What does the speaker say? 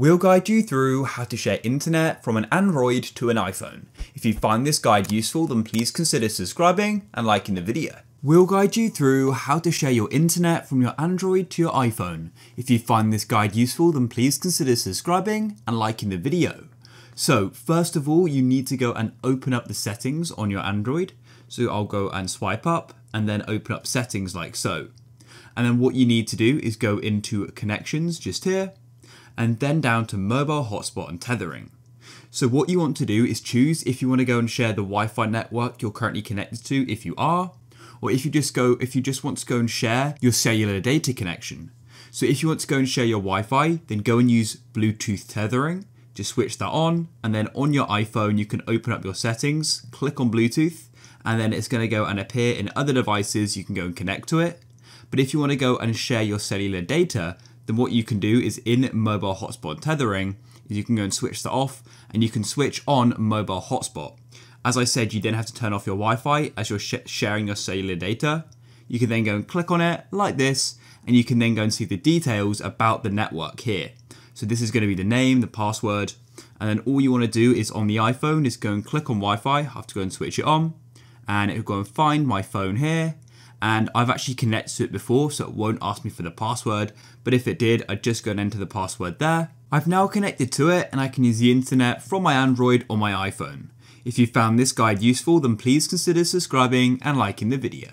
We'll guide you through how to share internet from an Android to an iPhone. If you find this guide useful, then please consider subscribing and liking the video. We'll guide you through how to share your internet from your Android to your iPhone. If you find this guide useful, then please consider subscribing and liking the video. So first of all, you need to go and open up the settings on your Android. So I'll go and swipe up and then open up settings like so. And then what you need to do is go into connections just here and then down to mobile hotspot and tethering. So what you want to do is choose if you want to go and share the Wi-Fi network you're currently connected to if you are, or if you just go if you just want to go and share your cellular data connection. So if you want to go and share your Wi-Fi, then go and use Bluetooth tethering. Just switch that on, and then on your iPhone you can open up your settings, click on Bluetooth, and then it's going to go and appear in other devices. You can go and connect to it. But if you want to go and share your cellular data, then what you can do is in mobile hotspot tethering, you can go and switch that off and you can switch on mobile hotspot. As I said, you then have to turn off your Wi-Fi as you're sh sharing your cellular data. You can then go and click on it like this, and you can then go and see the details about the network here. So this is going to be the name, the password, and then all you want to do is on the iPhone is go and click on Wi-Fi. I have to go and switch it on, and it'll go and find my phone here, and I've actually connected to it before so it won't ask me for the password but if it did I'd just go and enter the password there. I've now connected to it and I can use the internet from my Android or my iPhone. If you found this guide useful then please consider subscribing and liking the video.